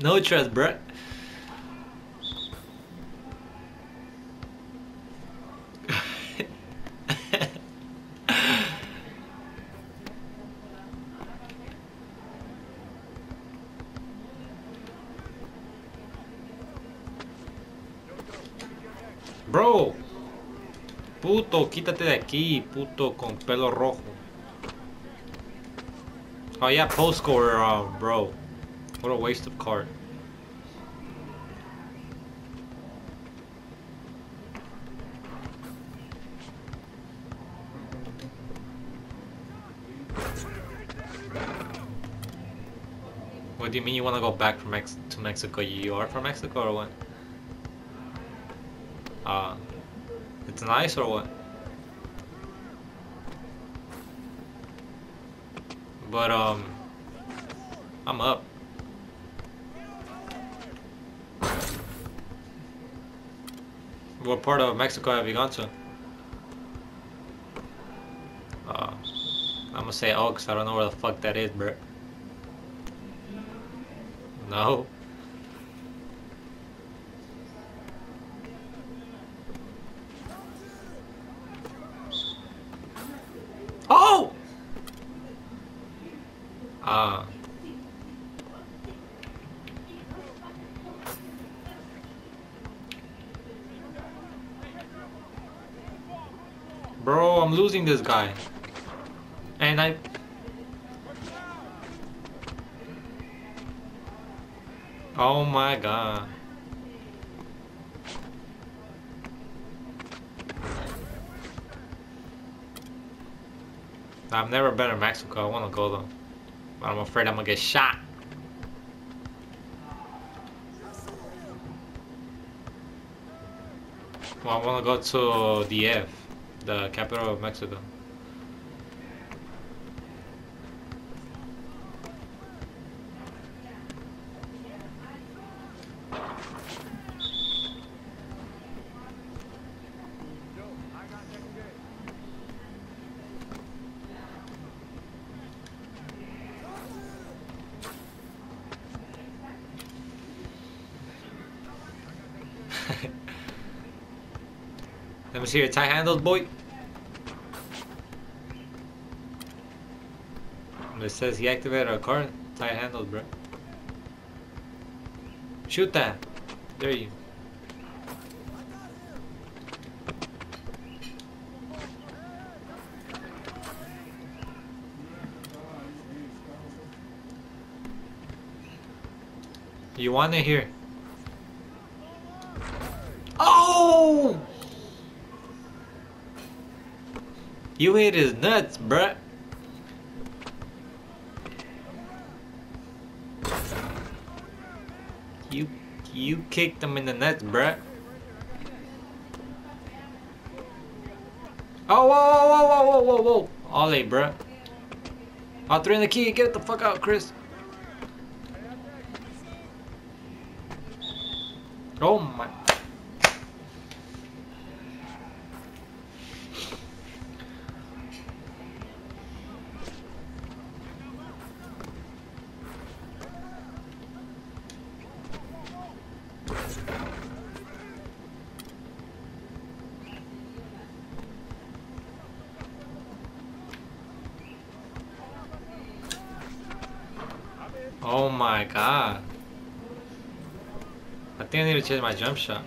no trust, bruh. Bro, puto, quítate de aquí, puto con pelo rojo. Oh yeah, post scorer, uh, bro. What a waste of card. What do you mean you want to go back from Mex to Mexico? You are from Mexico or what? Uh, it's nice or what? But um, I'm up. What part of Mexico have you gone to? Uh, I'm gonna say Oaks. I don't know where the fuck that is, bro. No. I'm losing this guy. And I... Oh my god. I've never been to Mexico. I want to go though. But I'm afraid I'm gonna get shot. Well, I want to go to the DF, the capital of Mexico. Let me see your tight handles, boy. It says he activated a car. Tight handles, bro. Shoot that. There you. You want it here? Oh! You hit his nuts, bruh. You you kicked him in the nuts, bruh. Oh, whoa, whoa, whoa, whoa, whoa, whoa, whoa. Ollie, bruh. All three in the key. Get the fuck out, Chris. Oh my. Oh my god. I think I need to change my jump shot.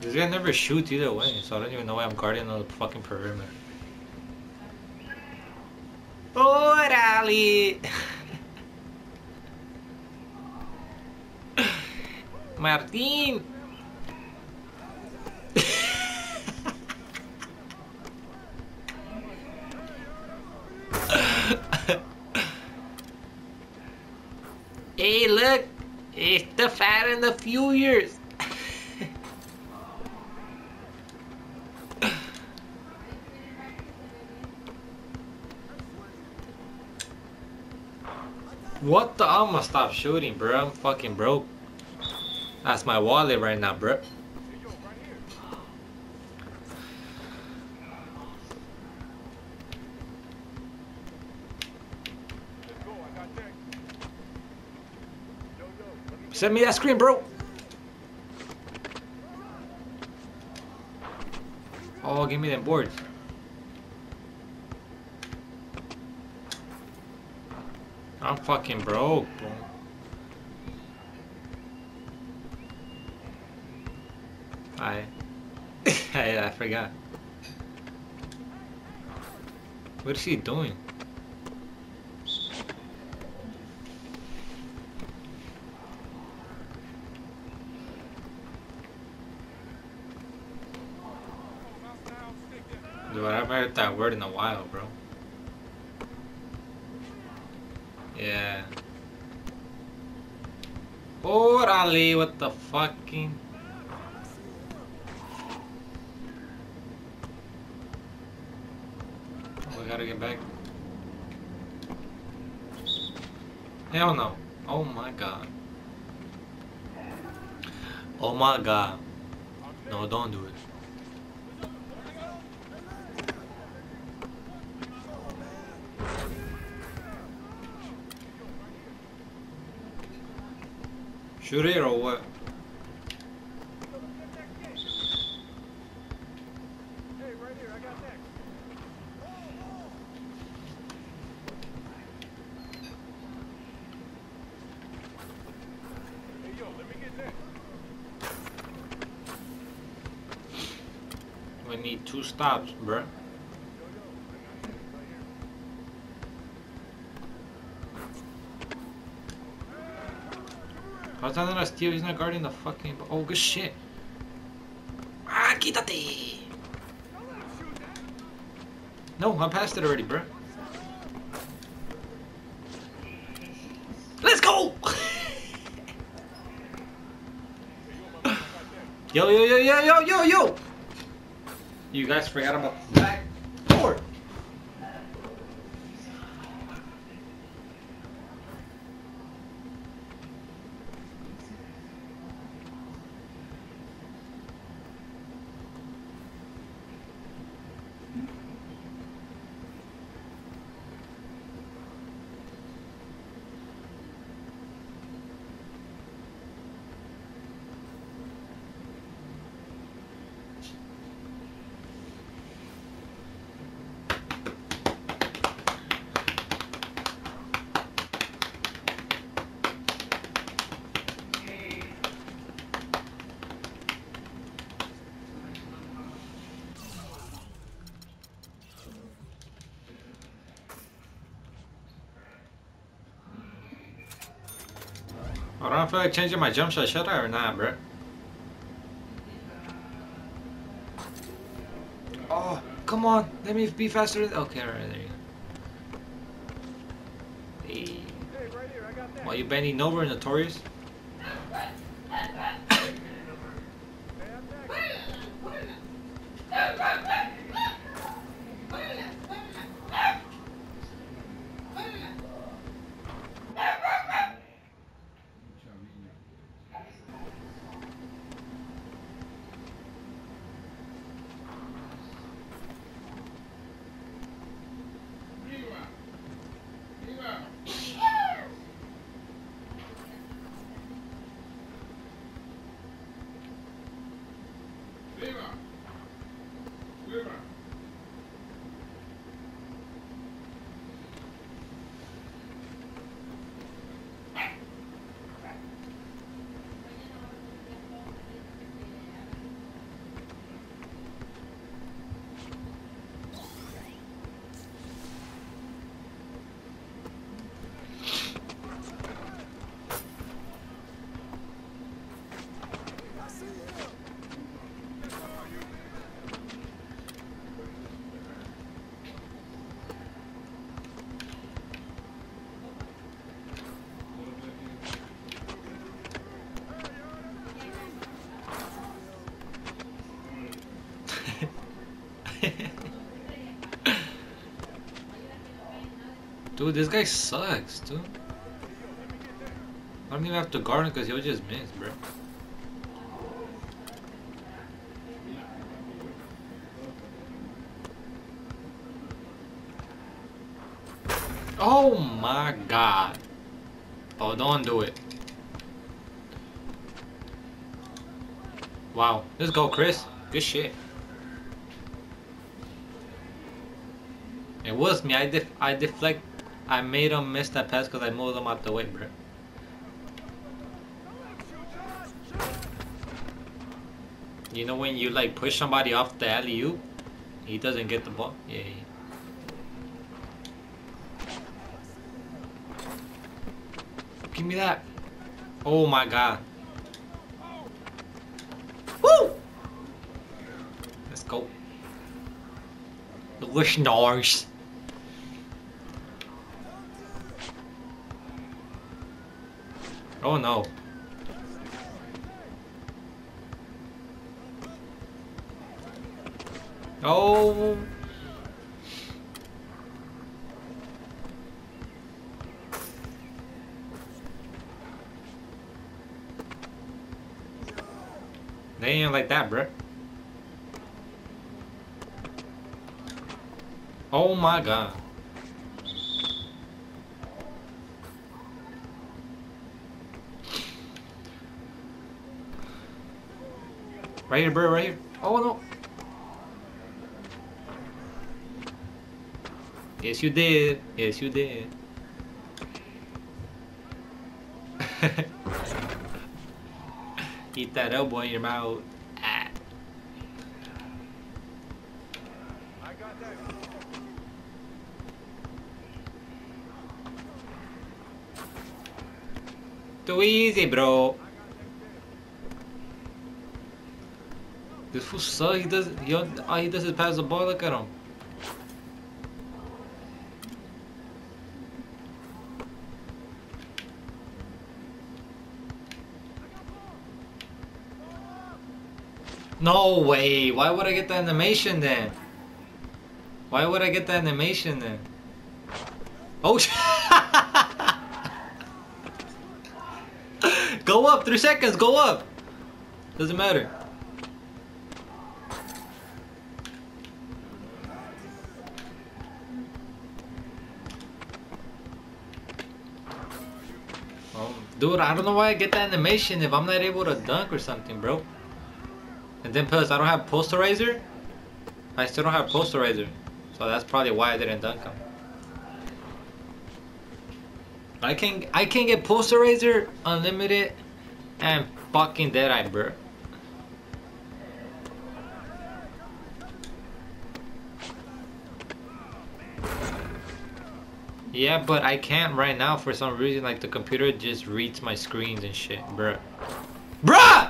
This guy never shoots either way, so I don't even know why I'm guarding on the fucking perimeter. Orale! Martín! hey, look! It's the Fat and the Furious! What the? I'm gonna stop shooting, bro. I'm fucking broke. That's my wallet right now, bro. Send me that screen, bro. Oh, give me them boards. I'm fucking broke, bro. I, I, I forgot. What is he doing? Dude, I haven't heard that word in a while, bro. Yeah. Orale, what the fucking... Oh, we gotta get back. Hell no. Oh my god. Oh my god. No, don't do it. Shoot it or what? Hey, right here, I got next. Hey, yo, me get next. We need two stops, bruh. How's that not a steal? He's not guarding the fucking. Oh, good shit. Ah, quítate! No, I passed it already, bruh. Let's go! yo, yo, yo, yo, yo, yo, yo! You guys forgot about the don't feel like changing my jump shot, should I or not, bruh? Oh, come on. Let me be faster. than- Okay, alright, there you go. Hey. Hey, right here, I got next. Why you bending over, Notorious? Hey, I'm next. Dude, this guy sucks, dude. I don't even have to guard him because he'll just miss, bro. Oh my god. Oh, don't do it. Wow. Let's go, Chris. Good shit. It was me. I def I deflect. I made him miss that pass because I moved him out the way, bro. You know when you like push somebody off the alley oop, he doesn't get the ball. Yeah. Give me that. Oh my god. Woo! Let's go. The Listeners. Oh no. Oh. They ain't like that, bruh. Oh my god. Right here, bro, right here. Oh no. Yes, you did. Yes, you did. Eat that elbow in your mouth. Too easy, bro. This fool sucks. He does. He, all he does is pass the ball. Look at him. No way. Why would I get the animation then? Why would I get the animation then? Oh. go up. Three seconds. Go up. Doesn't matter. Dude, I don't know why I get the animation if I'm not able to dunk or something, bro. And then plus, I don't have posterizer. I still don't have posterizer. So that's probably why I didn't dunk him. I can't. I can't get posterizer, unlimited, and fucking deadeye, bro. Yeah, but I can't right now for some reason. Like the computer just reads my screens and shit, bruh. Bruh!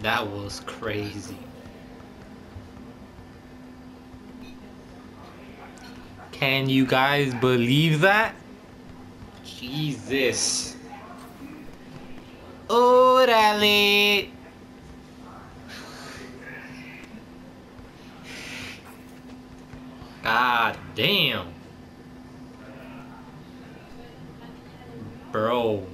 That was crazy. Can you guys believe that? Jesus. Oh, Orale. God damn. Bro.